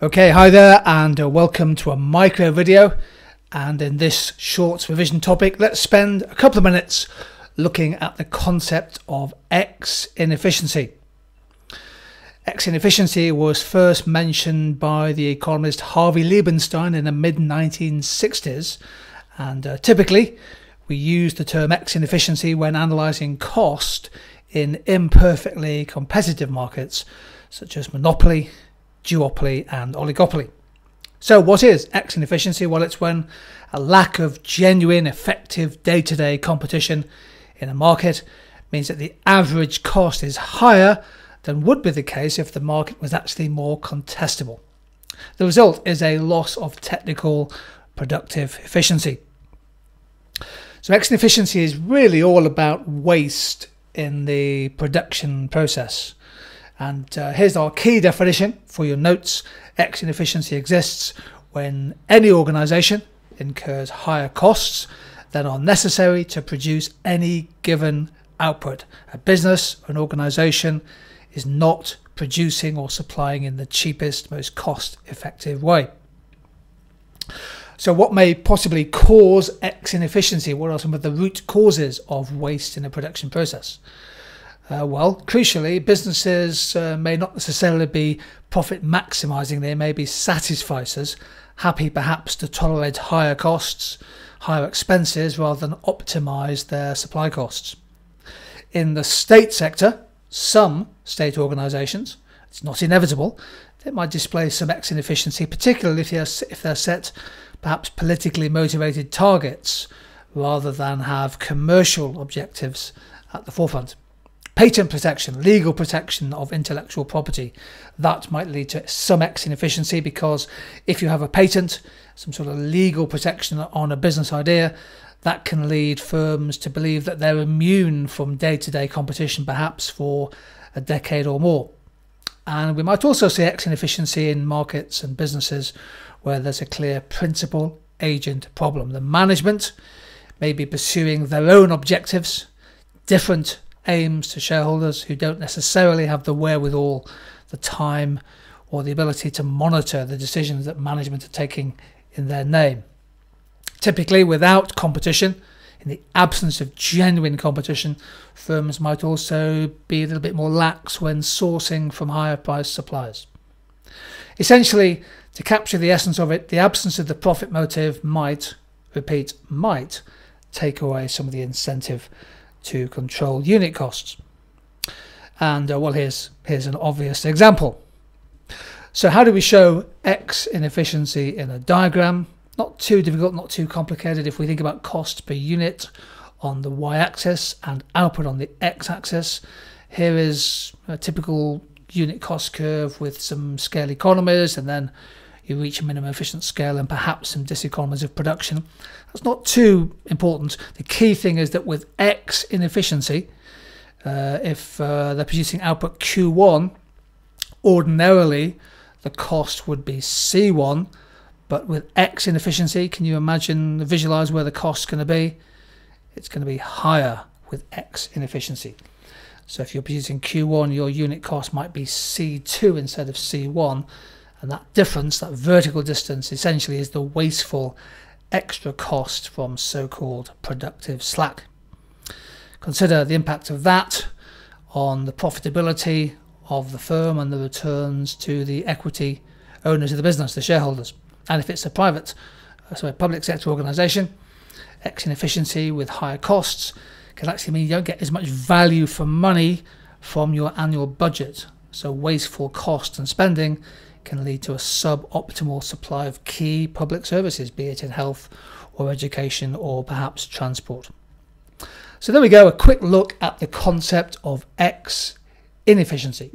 Okay, hi there and uh, welcome to a micro video and in this short revision topic let's spend a couple of minutes looking at the concept of X inefficiency. X inefficiency was first mentioned by the economist Harvey Leibenstein in the mid 1960s and uh, typically we use the term X inefficiency when analysing cost in imperfectly competitive markets such as monopoly, duopoly and oligopoly. So what is X inefficiency? Well, it's when a lack of genuine, effective day-to-day competition in a market means that the average cost is higher than would be the case if the market was actually more contestable. The result is a loss of technical productive efficiency. So X inefficiency is really all about waste in the production process. And uh, here's our key definition for your notes. X inefficiency exists when any organisation incurs higher costs than are necessary to produce any given output. A business, an organisation is not producing or supplying in the cheapest, most cost effective way. So, what may possibly cause X inefficiency? What are some of the root causes of waste in a production process? Uh, well, crucially, businesses uh, may not necessarily be profit maximizing, they may be satisficers, happy perhaps to tolerate higher costs, higher expenses, rather than optimize their supply costs. In the state sector, some state organizations, it's not inevitable, they might display some X inefficiency, particularly if they're, if they're set perhaps politically motivated targets rather than have commercial objectives at the forefront patent protection, legal protection of intellectual property. That might lead to some X inefficiency because if you have a patent, some sort of legal protection on a business idea, that can lead firms to believe that they're immune from day to day competition, perhaps for a decade or more. And we might also see X inefficiency in markets and businesses where there's a clear principal agent problem. The management may be pursuing their own objectives, different aims to shareholders who don't necessarily have the wherewithal, the time, or the ability to monitor the decisions that management are taking in their name. Typically, without competition, in the absence of genuine competition, firms might also be a little bit more lax when sourcing from higher priced suppliers. Essentially, to capture the essence of it, the absence of the profit motive might, repeat, might take away some of the incentive to control unit costs. And uh, well, here's, here's an obvious example. So how do we show X inefficiency in a diagram? Not too difficult, not too complicated. If we think about cost per unit on the y-axis and output on the x-axis, here is a typical unit cost curve with some scale economies and then you reach a minimum efficient scale and perhaps some diseconomies of production. That's not too important. The key thing is that with X inefficiency, uh, if uh, they're producing output Q1, ordinarily the cost would be C1, but with X inefficiency, can you imagine, visualize where the cost's going to be? It's going to be higher with X inefficiency. So if you're producing Q1, your unit cost might be C2 instead of C1 and that difference, that vertical distance, essentially is the wasteful extra cost from so-called productive slack. Consider the impact of that on the profitability of the firm and the returns to the equity owners of the business, the shareholders. And if it's a private, uh, sorry, public sector organisation, X inefficiency with higher costs can actually mean you don't get as much value for money from your annual budget. So wasteful cost and spending can lead to a suboptimal supply of key public services, be it in health or education or perhaps transport. So there we go, a quick look at the concept of X inefficiency.